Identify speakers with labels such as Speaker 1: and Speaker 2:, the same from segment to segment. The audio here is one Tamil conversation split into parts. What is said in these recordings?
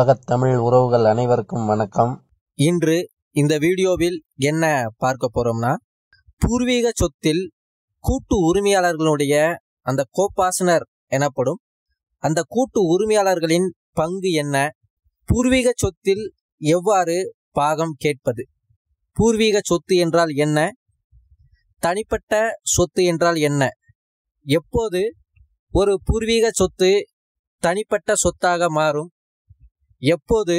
Speaker 1: உலகத் தமிழ் உறவுகள் அனைவருக்கும் வணக்கம்.
Speaker 2: இன்று இந்த வீடியோவில் என்ன பார்க்க போறோம்னா பூர்வீக சொத்தில் கூட்டு உரிமையாளர்களுடைய அந்த கோபாசனர் எனப்படும் அந்த கூட்டு உரிமையாளர்களின் பங்கு என்ன பூர்வீக சொத்தில் எவ்வாறு பாகம் கேட்பது பூர்வீக சொத்து என்றால் என்ன தனிப்பட்ட சொத்து என்றால் என்ன எப்போது ஒரு பூர்வீக சொத்து தனிப்பட்ட சொத்தாக மாறும் எப்போது?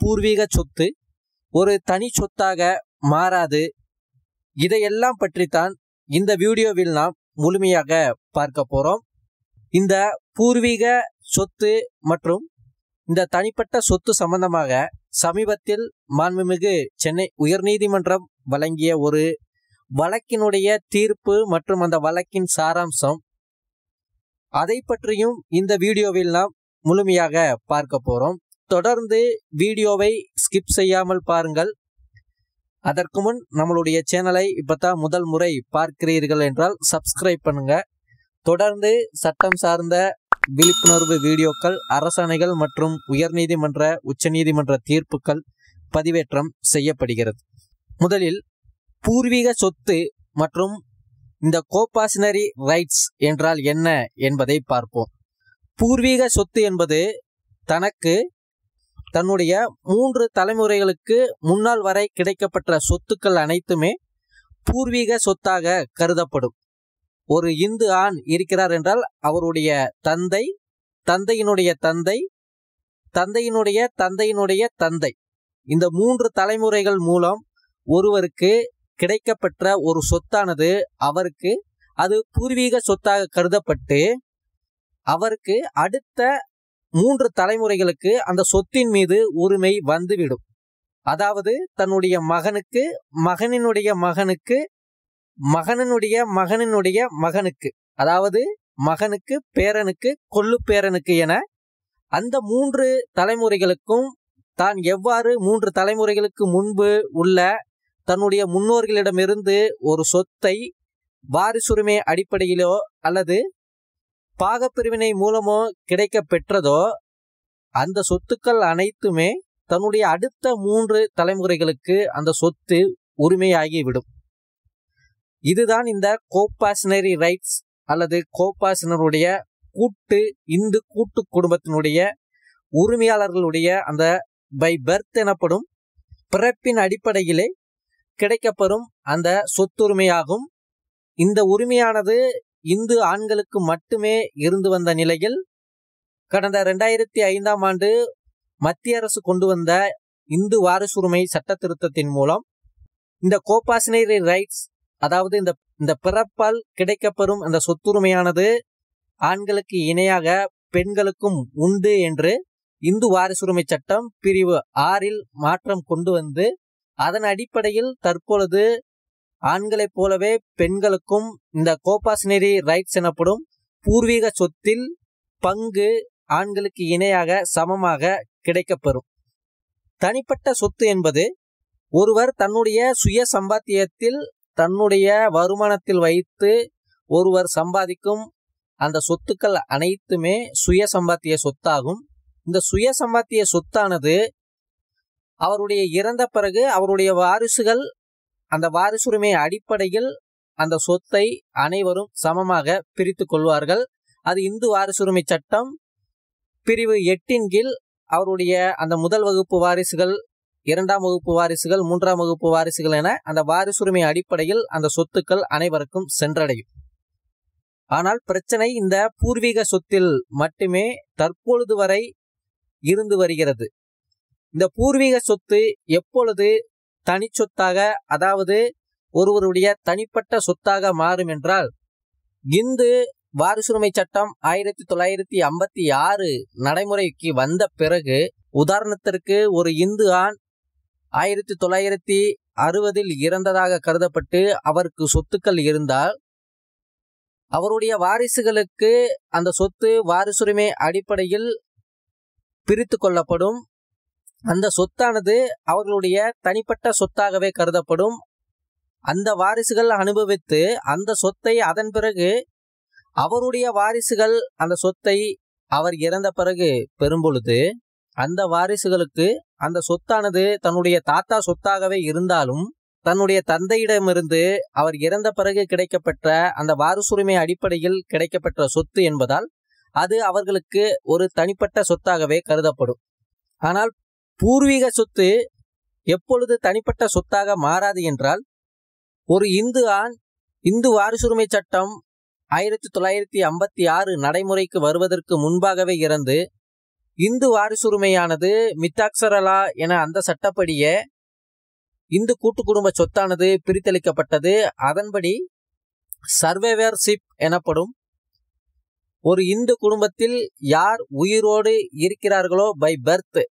Speaker 2: பூர்வீக சொத்து. ஒரு தனி சொத்தாக மாறாது. இதையெல்லாம் பற்றித்தான் இந்த வீடியோவில் நாம் முழுமையாக பார்க்க போகிறோம் இந்த பூர்வீக சொத்து மற்றும் இந்த தனிப்பட்ட சொத்து சம்பந்தமாக சமீபத்தில் மாண்புமிகு சென்னை உயர்நீதிமன்றம் வழங்கிய ஒரு வழக்கினுடைய தீர்ப்பு மற்றும் அந்த வழக்கின் சாராம்சம். அதை பற்றியும் இந்த வீடியோவில் நாம் முழுமையாக பார்க்க போகிறோம் தொடர்ந்து வீடியோவை ஸ்கிப் செய்யாமல் பாருங்கள். அதற்கு முன் நம்மளுடைய சேனலை இப்போ தான் முதல் முறை பார்க்கிறீர்கள் என்றால் சப்ஸ்கிரைப் பண்ணுங்க. தொடர்ந்து சட்டம் சார்ந்த விழிப்புணர்வு வீடியோக்கள் அரசாணைகள் மற்றும் உயர்நீதிமன்ற உச்சநீதிமன்ற தீர்ப்புகள் பதிவேற்றம் செய்யப்படுகிறது. முதலில் பூர்வீக சொத்து மற்றும் இந்த கோபாசினரி ரைட்ஸ் என்றால் என்ன என்பதை பார்ப்போம். பூர்வீக சொத்து என்பது தனக்கு தன்னுடைய மூன்று தலைமுறைகளுக்கு முன்னால் வரை கிடைக்கப்பட்ட சொத்துக்கள் அனைத்துமே பூர்வீக சொத்தாக கருதப்படும். ஒரு இந்து ஆண் இருக்கிறார் என்றால் அவருடைய தந்தை தந்தையினுடைய தந்தை தந்தையினுடைய தந்தையினுடைய தந்தை. இந்த மூன்று தலைமுறைகள் மூலம் ஒருவருக்கு கிடைக்கப்பெற்ற ஒரு சொத்தானது அவருக்கு அது பூர்வீக சொத்தாக கருதப்பட்டு அவருக்கு அடுத்த மூன்று தலைமுறைகளுக்கு அந்த சொத்தின் மீது உரிமை வந்துவிடும். அதாவது தன்னுடைய மகனுக்கு மகனினுடைய மகனுக்கு மகனினுடைய மகனினுடைய மகனுக்கு அதாவது மகனுக்கு பேரனுக்கு கொள்ளு பேரனுக்கு என அந்த மூன்று தலைமுறைகளுக்கும் தான் எவ்வாறு மூன்று தலைமுறைகளுக்கு முன்பு உள்ள தன்னுடைய முன்னோர்களிடமிருந்து ஒரு சொத்தை வாரிசுரிமை அடிப்படையிலோ அல்லது பாகப்பிரிவினை மூலமோ கிடைக்க பெற்றதோ அந்த சொத்துக்கள் அனைத்துமே தன்னுடைய அடுத்த மூன்று தலைமுறைகளுக்கு அந்த சொத்து உரிமையாகிவிடும். இதுதான் இந்த கோப்பாசினரி ரைட்ஸ் அல்லது கோப்பாசினருடைய கூட்டு இந்து கூட்டு குடும்பத்தினுடைய உரிமையாளர்களுடைய அந்த பை பர்த் எனப்படும் பிறப்பின் அடிப்படையிலே கிடைக்கப்பெறும் அந்த சொத்துரிமையாகும். இந்த உரிமையானது இந்து ஆண்களுக்கு மட்டுமே இருந்து வந்த நிலையில் கடந்த ரெண்டாயிரத்தி ஐந்தாம் ஆண்டு மத்திய அரசு கொண்டு வந்த இந்து வாரிசுரிமை சட்ட திருத்தத்தின் மூலம் இந்த கோபாசினரி ரைட்ஸ் அதாவது இந்த இந்த பிறப்பால் கிடைக்கப்பெறும் அந்த சொத்துரிமையானது ஆண்களுக்கு இணையாக பெண்களுக்கும் உண்டு என்று இந்து வாரிசுரிமை சட்டம் பிரிவு ஆறில் மாற்றம் கொண்டு வந்து அதன் அடிப்படையில் தற்பொழுது ஆண்களைப் போலவே பெண்களுக்கும் இந்த கோபாசினரி ரைட்ஸ் எனப்படும் பூர்வீக சொத்தில் பங்கு ஆண்களுக்கு இணையாக சமமாக கிடைக்கப்பெறும். தனிப்பட்ட சொத்து என்பது ஒருவர் தன்னுடைய சுய சம்பாத்தியத்தில் தன்னுடைய வருமானத்தில் வைத்து ஒருவர் சம்பாதிக்கும் அந்த சொத்துக்கள் அனைத்துமே சுய சம்பாத்திய சொத்தாகும். இந்த சுய சம்பாத்திய சொத்தானது அவருடைய இறந்த பிறகு அவருடைய வாரிசுகள் அந்த வாரிசுரிமை அடிப்படையில் அந்த சொத்தை அனைவரும் சமமாக பிரித்து கொள்வார்கள். அது இந்து வாரிசுரிமை சட்டம். பிரிவு எட்டின் கீழ் அவருடைய அந்த முதல் வகுப்பு வாரிசுகள் இரண்டாம் வகுப்பு வாரிசுகள் மூன்றாம் வகுப்பு வாரிசுகள் என அந்த வாரிசுரிமை அடிப்படையில் அந்த சொத்துக்கள் அனைவருக்கும் சென்றடையும். ஆனால் பிரச்சனை இந்த பூர்வீக சொத்தில் மட்டுமே தற்பொழுது வரை இருந்து வருகிறது. இந்த பூர்வீக சொத்து எப்பொழுது தனி சொத்தாக அதாவது ஒருவருடைய தனிப்பட்ட சொத்தாக மாறும் என்றால் இந்து வாரிசுரிமை சட்டம் ஆயிரத்தி தொள்ளாயிரத்தி ஐம்பத்தி ஆறு நடைமுறைக்கு வந்த பிறகு உதாரணத்திற்கு ஒரு இந்து ஆண் ஆயிரத்தி தொள்ளாயிரத்தி அறுபதில் இறந்ததாக கருதப்பட்டு அவருக்கு சொத்துக்கள் இருந்தால் அவருடைய வாரிசுகளுக்கு அந்த சொத்து வாரிசுரிமை அடிப்படையில் பிரித்து கொள்ளப்படும். அந்த சொத்தானது அவர்களுடைய தனிப்பட்ட சொத்தாகவே கருதப்படும். அந்த வாரிசுகள் அனுபவித்து அந்த சொத்தை அதன் பிறகு அவருடைய வாரிசுகள் அந்த சொத்தை அவர் இறந்த பிறகு பெறும்பொழுது அந்த வாரிசுகளுக்கு அந்த சொத்தானது தன்னுடைய தாத்தா சொத்தாகவே இருந்தாலும் தன்னுடைய தந்தையிடமிருந்து அவர் இறந்த பிறகு கிடைக்கப்பெற்ற அந்த வாரிசுரிமை அடிப்படையில் கிடைக்கப்பெற்ற சொத்து என்பதால் அது அவர்களுக்கு ஒரு தனிப்பட்ட சொத்தாகவே கருதப்படும். ஆனால் பூர்வீக சொத்து எப்பொழுது தனிப்பட்ட சொத்தாக மாறாது என்றால் ஒரு இந்து ஆண் இந்து வாரிசுரிமை சட்டம் ஆயிரத்தி தொள்ளாயிரத்தி ஐம்பத்தி ஆறு நடைமுறைக்கு வருவதற்கு முன்பாகவே இறந்து இந்து வாரிசுரிமையானது மித்தாக்சரலா என அந்த சட்டப்படியே இந்து கூட்டு குடும்ப சொத்தானது பிரித்தளிக்கப்பட்டது. அதன்படி சர்வேவர்ஷிப் எனப்படும் ஒரு இந்து குடும்பத்தில் யார் உயிரோடு இருக்கிறார்களோ பை பர்த்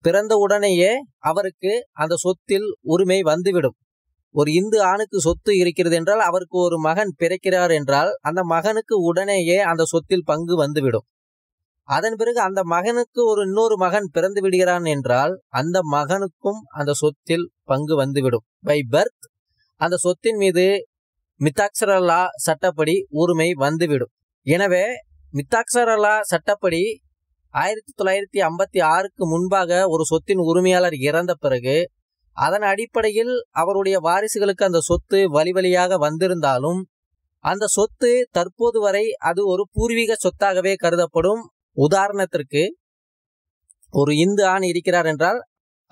Speaker 2: பிறந்த உடனேயே அவருக்கு அந்த சொத்தில் உரிமை வந்துவிடும். ஒரு இந்து ஆணுக்கு சொத்து இருக்கிறது என்றால் அவருக்கு ஒரு மகன் பிறக்கிறார் என்றால் அந்த மகனுக்கு உடனேயே அந்த சொத்தில் பங்கு வந்துவிடும். அதன் பிறகு அந்த மகனுக்கு ஒரு இன்னொரு மகன் பிறந்து விடுகிறான் என்றால் அந்த மகனுக்கும் அந்த சொத்தில் பங்கு வந்துவிடும். பை பர்த் அந்த சொத்தின் மீது மித்தாக்சரலா சட்டப்படி உரிமை வந்துவிடும். எனவே மித்தாக்சரலா சட்டப்படி ஆயிரத்தி தொள்ளாயிரத்தி ஐம்பத்தி ஆறுக்கு முன்பாக ஒரு சொத்தின் உரிமையாளர் இறந்த பிறகு அதன் அடிப்படையில் அவருடைய வாரிசுகளுக்கு அந்த சொத்து வழி வழியாக வந்திருந்தாலும் அந்த சொத்து தற்போது வரை அது ஒரு பூர்வீக சொத்தாகவே கருதப்படும். உதாரணத்திற்கு ஒரு இந்து ஆண் இருக்கிறார் என்றால்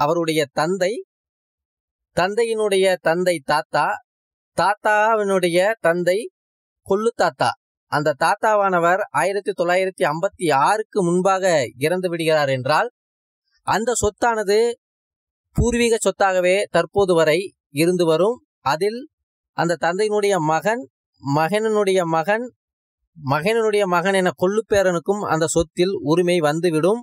Speaker 2: அவருடைய தந்தை தந்தையினுடைய தந்தை தாத்தா தாத்தாவினுடைய தந்தை கொள்ளு தாத்தா. அந்த தாத்தாவானவர் ஆயிரத்தி தொள்ளாயிரத்தி ஐம்பத்தி ஆறுக்கு முன்பாக இறந்து விடுகிறார் என்றால் அந்த சொத்தானது பூர்வீக சொத்தாகவே தற்போது வரை இருந்து வரும். அதில் அந்த தந்தையினுடைய மகன் மகனனுடைய மகன் மகனனுடைய மகன் என கொள்ளுப்பேரனுக்கும் அந்த சொத்தில் உரிமை வந்துவிடும்.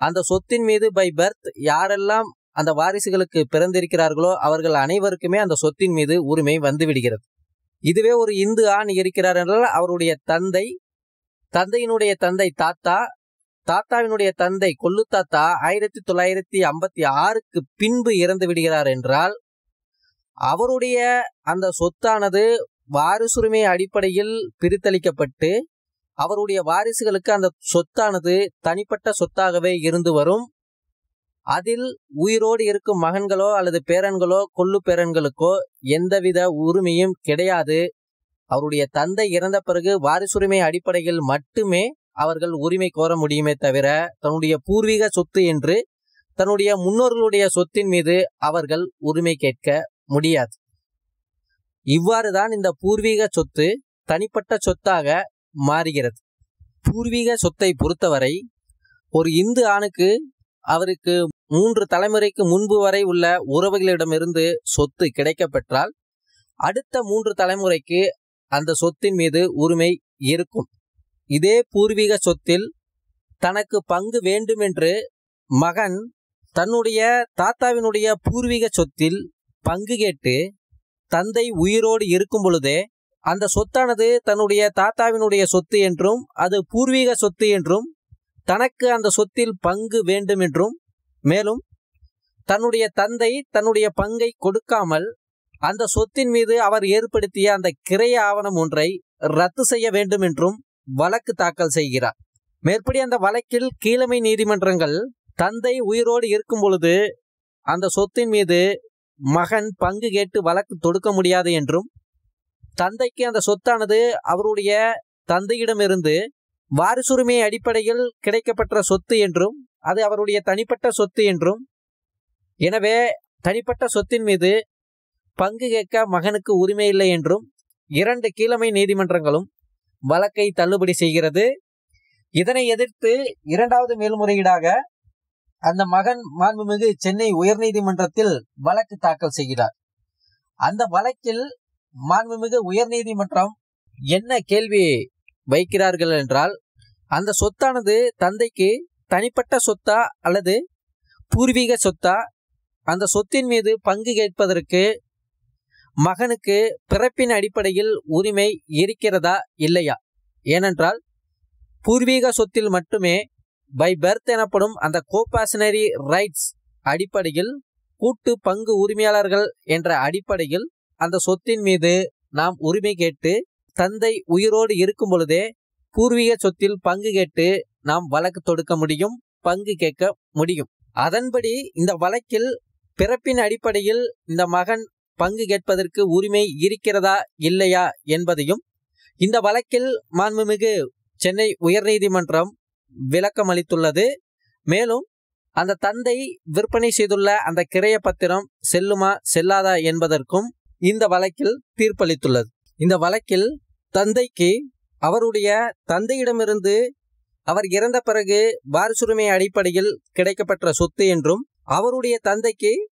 Speaker 2: அந்த சொத்தின் மீது பை பர்த் யாரெல்லாம் அந்த வாரிசுகளுக்கு பிறந்திருக்கிறார்களோ அவர்கள் அனைவருக்குமே அந்த சொத்தின் மீது உரிமை வந்துவிடுகிறது இதுவே ஒரு இந்து ஆண் இருக்கிறார் என்றால் அவருடைய தந்தை தந்தையினுடைய தந்தை தாத்தா தாத்தாவினுடைய தந்தை கொல்லு தாத்தா ஆயிரத்தி தொள்ளாயிரத்தி ஐம்பத்தி ஆறுக்கு பின்பு இறந்து விடுகிறார் என்றால் அவருடைய அந்த சொத்தானது வாரிசுரிமை அடிப்படையில் பிரித்தளிக்கப்பட்டு அவருடைய வாரிசுகளுக்கு அந்த சொத்தானது தனிப்பட்ட சொத்தாகவே இருந்து வரும். அதில் உயிரோடு இருக்கும் மகன்களோ அல்லது பேரன்களோ கொள்ளு பேரன்களுக்கோ எந்தவித உரிமையும் கிடையாது. அவருடைய தந்தை இறந்த பிறகு வாரிசுரிமை அடிப்படையில் மட்டுமே அவர்கள் உரிமை கோர முடியுமே தவிர தன்னுடைய பூர்வீக சொத்து என்று தன்னுடைய முன்னோர்களுடைய சொத்தின் மீது அவர்கள் உரிமை கேட்க முடியாது. இவ்வாறு தான் இந்த பூர்வீக சொத்து தனிப்பட்ட சொத்தாக மாறுகிறது. பூர்வீக சொத்தை பொறுத்தவரை ஒரு இந்து ஆணுக்கு அவருக்கு மூன்று தலைமுறைக்கு முன்பு வரை உள்ள உறவுகளிடமிருந்து சொத்து கிடைக்கப்பெற்றால் அடுத்த மூன்று தலைமுறைக்கு அந்த சொத்தின் மீது உரிமை இருக்கும். இதே பூர்வீக சொத்தில் தனக்கு பங்கு வேண்டுமென்று மகன் தன்னுடைய தாத்தாவினுடைய பூர்வீக சொத்தில் பங்கு கேட்டு தந்தை உயிரோடு இருக்கும் பொழுதே அந்த சொத்தானது தன்னுடைய தாத்தாவினுடைய சொத்து என்றும் அது பூர்வீக சொத்து என்றும் தனக்கு அந்த சொத்தில் பங்கு வேண்டும் என்றும் மேலும் தன்னுடைய தந்தை தன்னுடைய பங்கை கொடுக்காமல் அந்த சொத்தின் மீது அவர் ஏற்படுத்திய அந்த கிரைய ஆவணம் ஒன்றை ரத்து செய்ய வேண்டும் என்றும் வழக்கு தாக்கல் செய்கிறார். மேற்படி அந்த வழக்கில் கீழமை நீதிமன்றங்கள் தந்தை உயிரோடு இருக்கும் பொழுது அந்த சொத்தின் மீது மகன் பங்கு கேட்டு வழக்கு தொடுக்க முடியாது என்றும் தந்தைக்கு அந்த சொத்தானது அவருடைய தந்தையிடமிருந்து வாரிசுரிமை அடிப்படையில் கிடைக்கப்பெற்ற சொத்து என்றும் அது அவருடைய தனிப்பட்ட சொத்து என்றும் எனவே தனிப்பட்ட சொத்தின் மீது பங்கு கேட்க மகனுக்கு உரிமை இல்லை என்றும் இரண்டு கீழமை நீதிமன்றங்களும் வழக்கை தள்ளுபடி செய்கிறது. இதனை எதிர்த்து இரண்டாவது மேல்முறையீடாக அந்த மகன் மாண்புமிகு சென்னை உயர்நீதிமன்றத்தில் வழக்கு தாக்கல் செய்கிறார். அந்த வழக்கில் மாண்புமிகு உயர்நீதிமன்றம் என்ன கேள்வி வைக்கிறார்கள் என்றால் அந்த சொத்தானது தந்தைக்கு தனிப்பட்ட சொத்தா அல்லது பூர்வீக சொத்தா? அந்த சொத்தின் மீது பங்கு கேட்பதற்கு மகனுக்கு பிறப்பின் அடிப்படையில் உரிமை இருக்கிறதா இல்லையா? ஏனென்றால் பூர்வீக சொத்தில் மட்டுமே பை பர்த் எனப்படும் அந்த கோபாசனரி ரைட்ஸ் அடிப்படையில் கூட்டு பங்கு உரிமையாளர்கள் என்ற அடிப்படையில் அந்த சொத்தின் மீது நாம் உரிமை கேட்டு தந்தை உயிரோடு இருக்கும் பொழுதே பூர்வீக சொத்தில் பங்கு கேட்டு நாம் வழக்கு தொடுக்க முடியும் பங்கு கேட்க முடியும். அதன்படி இந்த வழக்கில் பிறப்பின் அடிப்படையில் இந்த மகன் பங்கு கேட்பதற்கு உரிமை இருக்கிறதா இல்லையா என்பதையும் இந்த வழக்கில் மாண்புமிகு சென்னை உயர்நீதிமன்றம் விளக்கம் அளித்துள்ளது. மேலும் அந்த தந்தை விற்பனை செய்துள்ள அந்த கிரைய பத்திரம் செல்லுமா செல்லாதா என்பதற்கும் இந்த வழக்கில் தீர்ப்பளித்துள்ளது. இந்த வழக்கில் தந்தைக்கு அவருடைய தந்தையிடமிருந்து அவர் இறந்த பிறகு வாரிசுரிமை அடிப்படையில் கிடைக்கப்பட்ட சொத்து என்றும் அவருடைய தந்தைக்கு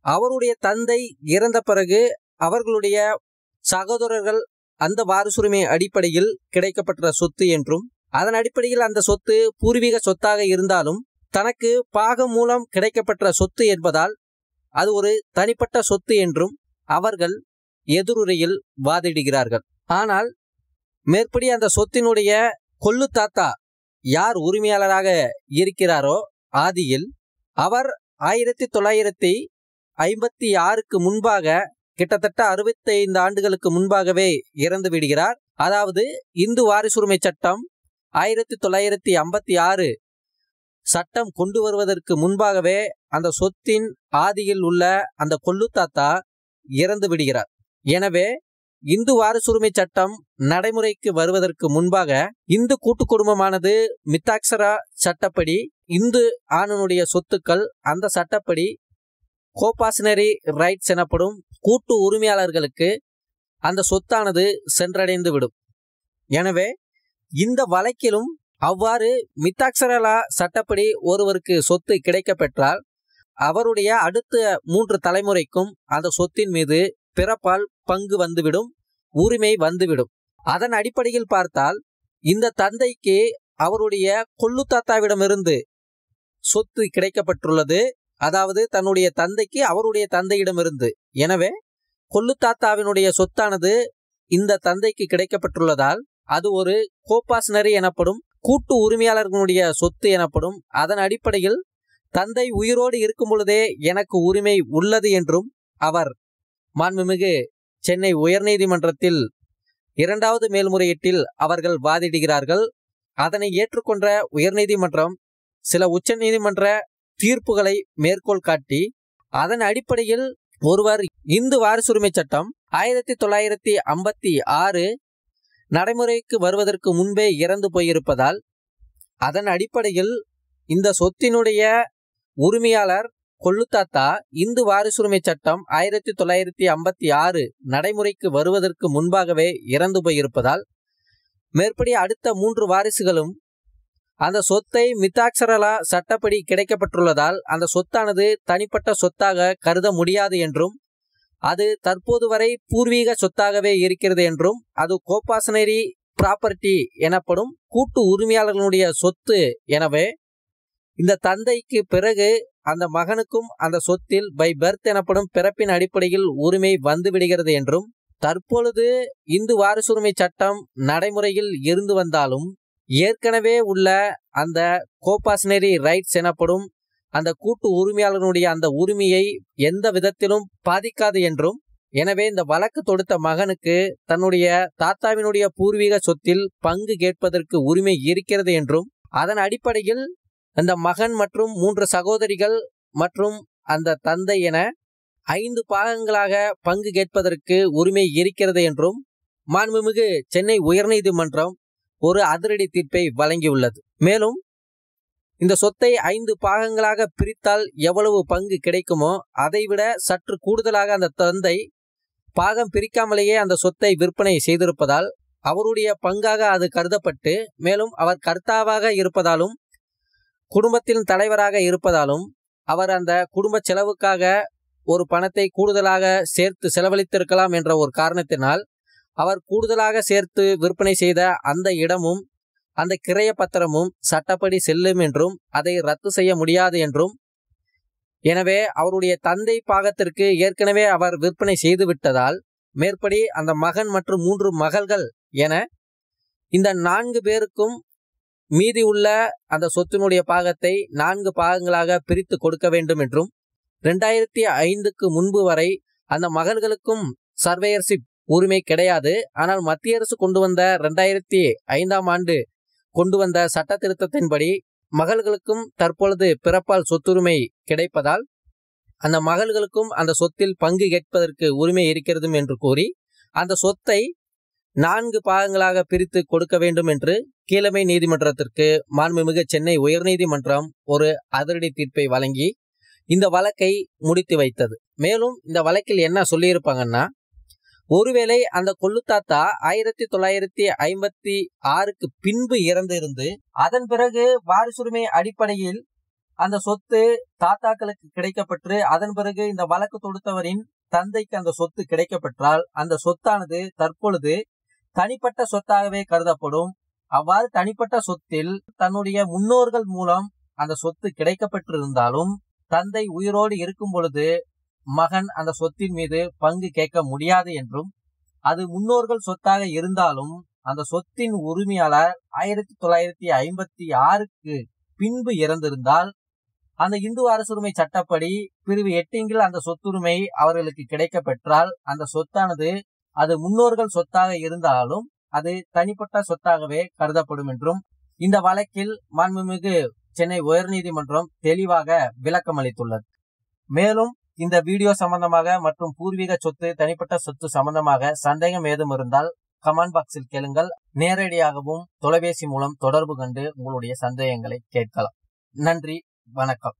Speaker 2: அவருடைய தந்தை இறந்த பிறகு அவர்களுடைய சகோதரர்கள் அந்த வாரிசுரிமை அடிப்படையில் கிடைக்கப்பட்ட சொத்து என்றும் அதன் அடிப்படையில் அந்த சொத்து பூர்வீக சொத்தாக இருந்தாலும் தனக்கு பாகம் மூலம் கிடைக்கப்பட்ட சொத்து என்பதால் அது ஒரு தனிப்பட்ட சொத்து என்றும் அவர்கள் எதிருரையில் வாதிடுகிறார்கள். ஆனால் மேற்படி அந்த சொத்தினுடைய கொல்லு தாத்தா யார் உரிமையாளராக இருக்கிறாரோ ஆதியில் அவர் ஆயிரத்தி தொள்ளாயிரத்தி ஐம்பத்தி ஆறுக்கு முன்பாக கிட்டத்தட்ட அறுபத்தைந்து ஆண்டுகளுக்கு முன்பாகவே இறந்து விடுகிறார். அதாவது இந்து வாரிசுரிமை சட்டம் ஆயிரத்தி தொள்ளாயிரத்தி ஐம்பத்தி ஆறு சட்டம் கொண்டு வருவதற்கு முன்பாகவே அந்த சொத்தின் ஆதியில் உள்ள அந்த கொள்ளு தாத்தா இறந்து விடுகிறார். எனவே இந்து வாரிசுரிமை சட்டம் நடைமுறைக்கு வருவதற்கு முன்பாக இந்து கூட்டு குடும்பமானது மித்தாக்சரா சட்டப்படி இந்து ஆணனுடைய சொத்துக்கள் அந்த சட்டப்படி கோபாசினரி ரைட்ஸ் எனப்படும் கூட்டு உரிமையாளர்களுக்கு அந்த சொத்தானது சென்றடைந்து விடும் எனவே இந்த வழக்கிலும் அவ்வாறு மித்தாக்சரலா சட்டப்படி ஒருவருக்கு சொத்து கிடைக்கப்பெற்றால் அவருடைய அடுத்த மூன்று தலைமுறைக்கும் அந்த சொத்தின் மீது பிறப்பால் பங்கு வந்துவிடும் உரிமை வந்துவிடும். அதன் அடிப்படையில் பார்த்தால் இந்த தந்தைக்கு அவருடைய கொள்ளு தாத்தாவிடமிருந்து சொத்து கிடைக்கப்பட்டுள்ளது. அதாவது தன்னுடைய தந்தைக்கு அவருடைய தந்தையிடமிருந்து. எனவே கொள்ளு தாத்தாவினுடைய சொத்தானது இந்த தந்தைக்கு கிடைக்கப்பட்டுள்ளதால் அது ஒரு கோபாஸ்னரி எனப்படும் கூட்டு உரிமையாளர்களுடைய சொத்து எனப்படும் அதன் அடிப்படையில் தந்தை உயிரோடு இருக்கும் பொழுதே எனக்கு உரிமை உள்ளது என்றும் அவர் மாண்புமிகு சென்னை உயர்நீதிமன்றத்தில் இரண்டாவது மேல்முறையீட்டில் அவர்கள் வாதிடுகிறார்கள். அதனை ஏற்றுக்கொண்ட உயர்நீதிமன்றம் சில உச்சநீதிமன்ற தீர்ப்புகளை மேற்கோள் காட்டி அதன் அடிப்படையில் ஒருவர் இந்து வாரிசுரிமை சட்டம் ஆயிரத்தி தொள்ளாயிரத்தி ஐம்பத்தி ஆறு நடைமுறைக்கு வருவதற்கு முன்பே இறந்து போயிருப்பதால் அதன் அடிப்படையில் இந்த சொத்தினுடைய உரிமையாளர் கொள்ளுத்தாத்தா இந்து வாரிசுரிமை சட்டம் ஆயிரத்தி தொள்ளாயிரத்தி ஐம்பத்தி ஆறு நடைமுறைக்கு வருவதற்கு முன்பாகவே இறந்து போயிருப்பதால் மேற்படி அடுத்த மூன்று வாரிசுகளும் அந்த சொத்தை மித்தாட்சரலா சட்டப்படி கிடைக்கப்பட்டுள்ளதால் அந்த சொத்தானது தனிப்பட்ட சொத்தாக கருத முடியாது என்றும் அது தற்போது வரை பூர்வீக சொத்தாகவே இருக்கிறது என்றும் அது கோபாசனரி ப்ராப்பர்ட்டி எனப்படும் கூட்டு உரிமையாளர்களுடைய சொத்து எனவே இந்த தந்தைக்கு பிறகு அந்த மகனுக்கும் அந்த சொத்தில் பை பர்த் எனப்படும் பிறப்பின் அடிப்படையில் உரிமை வந்துவிடுகிறது என்றும் தற்பொழுது இந்து வாரிசுரிமை சட்டம் நடைமுறையில் இருந்து வந்தாலும் ஏற்கனவே உள்ள அந்த கோபாசினரி ரைட்ஸ் எனப்படும் அந்த கூட்டு உரிமையாளர்களுடைய அந்த உரிமையை எந்த விதத்திலும் பாதிக்காது என்றும் எனவே இந்த வழக்கு தொடுத்த மகனுக்கு தன்னுடைய தாத்தாவினுடைய பூர்வீக சொத்தில் பங்கு கேட்பதற்கு உரிமை இருக்கிறது என்றும் அதன் அடிப்படையில் அந்த மகன் மற்றும் மூன்று சகோதரிகள் மற்றும் அந்த தந்தை என ஐந்து பாகங்களாக பங்கு கேட்பதற்கு உரிமை இருக்கிறது என்றும் மாண்புமிகு சென்னை உயர்நீதிமன்றம் ஒரு அதிரடி தீர்ப்பை வழங்கியுள்ளது. மேலும் இந்த சொத்தை ஐந்து பாகங்களாக பிரித்தால் எவ்வளவு பங்கு கிடைக்குமோ அதைவிட சற்று கூடுதலாக அந்த தந்தை பாகம் பிரிக்காமலேயே அந்த சொத்தை விற்பனை செய்திருப்பதால் அவருடைய பங்காக அது கருதப்பட்டு மேலும் அவர் கர்த்தாவாக இருப்பதாலும் குடும்பத்தின் தலைவராக இருப்பதாலும் அவர் அந்த குடும்ப செலவுக்காக ஒரு பணத்தை கூடுதலாக சேர்த்து செலவழித்திருக்கலாம் என்ற ஒரு காரணத்தினால் அவர் கூடுதலாக சேர்த்து விற்பனை செய்த அந்த இடமும் அந்த கிரைய பத்திரமும் சட்டப்படி செல்லும் என்றும் அதை ரத்து செய்ய முடியாது என்றும் எனவே அவருடைய தந்தை பாகத்திற்கு ஏற்கனவே அவர் விற்பனை செய்து விட்டதால் மேற்படி அந்த மகன் மற்றும் மூன்று மகள்கள் என இந்த நான்கு பேருக்கும் மீதி உள்ள அந்த சொத்தினுடைய பாகத்தை நான்கு பாகங்களாக பிரித்து கொடுக்க வேண்டும் என்றும் ரெண்டாயிரத்தி ஐந்துக்கு முன்பு வரை அந்த மகள்களுக்கும் சர்வேயர்ஷிப் உரிமை கிடையாது. ஆனால் மத்திய அரசு கொண்டு வந்த ரெண்டாயிரத்தி ஐந்தாம் ஆண்டு கொண்டு வந்த சட்ட திருத்தத்தின்படி மகள்களுக்கும் தற்பொழுது பிறப்பால் சொத்துரிமை கிடைப்பதால் அந்த மகள்களுக்கும் அந்த சொத்தில் பங்கு கேட்பதற்கு உரிமை இருக்கிறதும் என்று கூறி அந்த சொத்தை நான்கு பாகங்களாக பிரித்து கொடுக்க வேண்டும் என்று கீழமை நீதிமன்றத்திற்கு மாண்புமிகு சென்னை உயர்நீதிமன்றம் ஒரு அதிரடி தீர்ப்பை வழங்கி இந்த வழக்கை முடித்து வைத்தது. மேலும் இந்த வழக்கில் என்ன சொல்லியிருப்பாங்கன்னா ஒருவேளை அந்த கொள்ளுத்தாத்தா ஆயிரத்தி தொள்ளாயிரத்தி ஐம்பத்தி ஆறுக்கு பின்பு இறந்திருந்து அதன் பிறகு வாரிசுரிமை அடிப்படையில் அந்த சொத்து தாத்தாக்களுக்கு கிடைக்கப்பெற்று அதன் பிறகு இந்த வழக்கு தொடுத்தவரின் தந்தைக்கு அந்த சொத்து கிடைக்கப்பெற்றால் அந்த சொத்தானது தற்பொழுது தனிப்பட்ட சொத்தாகவே கருதப்படும். அவ்வாறு தனிப்பட்ட சொத்தில் தன்னுடைய முன்னோர்கள் மூலம் அந்த சொத்து கிடைக்கப்பட்டிருந்தாலும் தந்தை உயிரோடு இருக்கும் பொழுது மகன் அந்த சொத்தின் மீது பங்கு கேட்க முடியாது என்றும் அது முன்னோர்கள் சொத்தாக இருந்தாலும் அந்த சொத்தின் உரிமையாளர் ஆயிரத்தி தொள்ளாயிரத்தி ஐம்பத்தி ஆறுக்கு பின்பு இறந்திருந்தால் அந்த இந்து அரசுரிமை சட்டப்படி பிரிவு எட்டிங்கில் அந்த சொத்துரிமை அவர்களுக்கு கிடைக்க பெற்றால் அந்த சொத்தானது அது முன்னோர்கள் சொத்தாக இருந்தாலும் அது தனிப்பட்ட சொத்தாகவே கருதப்படும் என்றும் இந்த வழக்கில் மாண்புமிகு சென்னை உயர்நீதிமன்றம் தெளிவாக விளக்கம் அளித்துள்ளது. மேலும் இந்த வீடியோ சம்பந்தமாக மற்றும் பூர்வீக சொத்து தனிப்பட்ட சொத்து சம்பந்தமாக சந்தேகம் ஏதும் இருந்தால் கமெண்ட் பாக்ஸில் கேளுங்கள். நேரடியாகவும் தொலைபேசி மூலம் தொடர்பு கண்டு உங்களுடைய சந்தேகங்களை கேட்கலாம். நன்றி வணக்கம்.